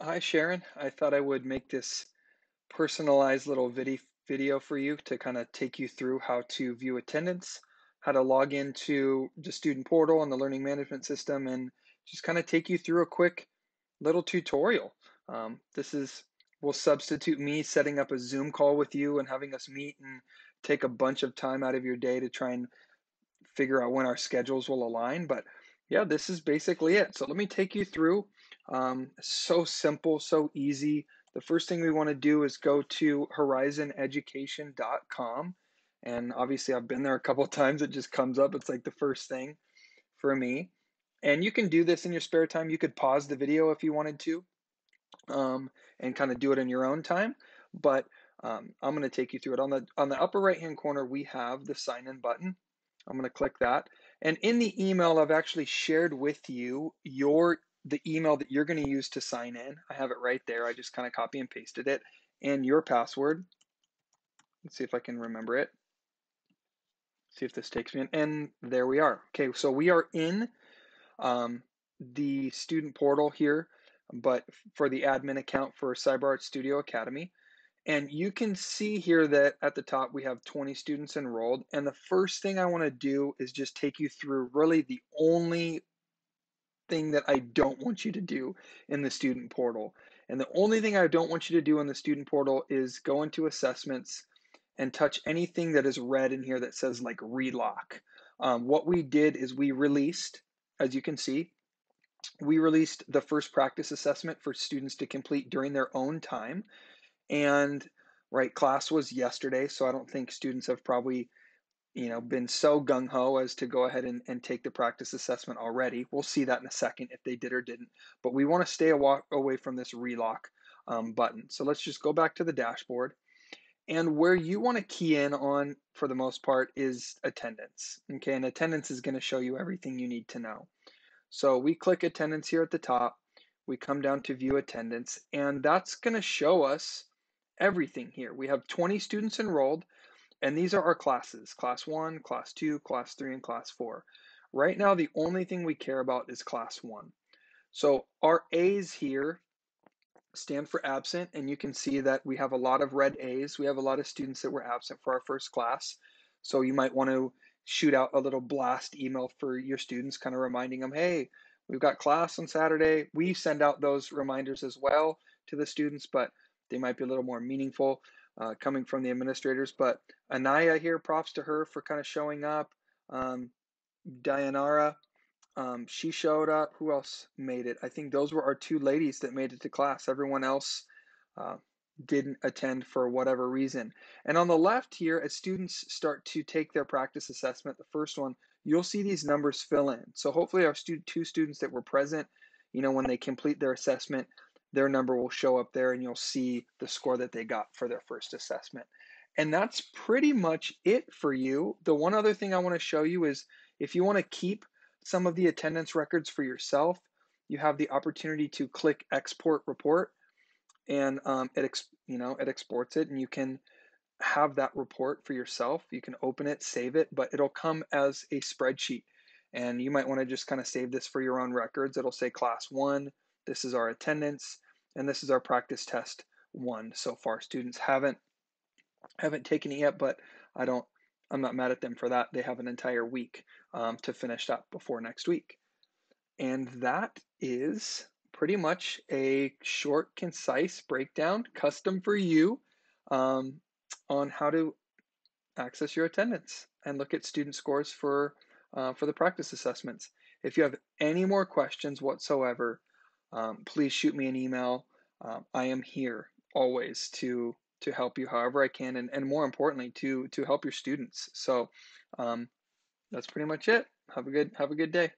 Hi, Sharon. I thought I would make this personalized little vidi video for you to kind of take you through how to view attendance, how to log into the student portal and the learning management system, and just kind of take you through a quick little tutorial. Um, this is will substitute me setting up a Zoom call with you and having us meet and take a bunch of time out of your day to try and figure out when our schedules will align. But yeah, this is basically it. So let me take you through. Um, so simple, so easy. The first thing we want to do is go to horizoneducation.com. And obviously, I've been there a couple times. It just comes up. It's like the first thing for me. And you can do this in your spare time. You could pause the video if you wanted to um, and kind of do it in your own time. But um, I'm going to take you through it. On the, on the upper right hand corner, we have the sign in button. I'm going to click that. And in the email, I've actually shared with you your the email that you're going to use to sign in. I have it right there. I just kind of copy and pasted it and your password. Let's see if I can remember it. See if this takes me in. And there we are. Okay, so we are in um, the student portal here, but for the admin account for CyberArt Studio Academy. And you can see here that at the top we have 20 students enrolled. And the first thing I want to do is just take you through really the only thing that I don't want you to do in the student portal. And the only thing I don't want you to do in the student portal is go into assessments and touch anything that is red in here that says like relock. Um, what we did is we released, as you can see, we released the first practice assessment for students to complete during their own time. And right, class was yesterday, so I don't think students have probably you know been so gung-ho as to go ahead and, and take the practice assessment already. We'll see that in a second if they did or didn't. But we want to stay a walk away from this relock um, button. So let's just go back to the dashboard. And where you want to key in on for the most part is attendance okay? And attendance is going to show you everything you need to know. So we click attendance here at the top. We come down to view attendance and that's going to show us everything here. We have 20 students enrolled and these are our classes, class one, class two, class three, and class four. Right now, the only thing we care about is class one. So our A's here stand for absent, and you can see that we have a lot of red A's. We have a lot of students that were absent for our first class. So you might want to shoot out a little blast email for your students, kind of reminding them, hey, we've got class on Saturday. We send out those reminders as well to the students, but they might be a little more meaningful uh, coming from the administrators. But Anaya here, props to her for kind of showing up. Um, Dianara, um, she showed up. Who else made it? I think those were our two ladies that made it to class. Everyone else uh, didn't attend for whatever reason. And on the left here, as students start to take their practice assessment, the first one, you'll see these numbers fill in. So hopefully our stu- two students that were present, you know, when they complete their assessment, their number will show up there and you'll see the score that they got for their first assessment. And that's pretty much it for you. The one other thing I want to show you is if you want to keep some of the attendance records for yourself, you have the opportunity to click export report and um, it you know it exports it and you can have that report for yourself. You can open it, save it, but it'll come as a spreadsheet. And you might want to just kind of save this for your own records. It'll say class one, this is our attendance, and this is our practice test one so far. Students haven't haven't taken it yet, but I don't. I'm not mad at them for that. They have an entire week um, to finish up before next week, and that is pretty much a short, concise breakdown, custom for you, um, on how to access your attendance and look at student scores for uh, for the practice assessments. If you have any more questions whatsoever, um, please shoot me an email. Um, I am here always to to help you however I can, and, and more importantly, to to help your students. So um, that's pretty much it. Have a good have a good day.